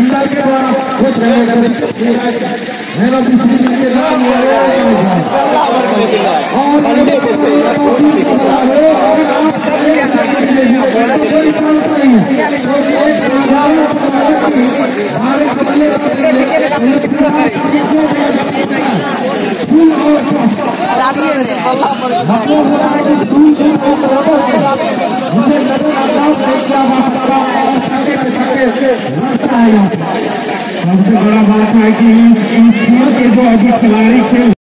इंदर के द्वारा खुश रहेगा मेरा दूसरी के नाम सबसे बड़ा बात है कि इन खेल के जो अभी खिलाड़ी थे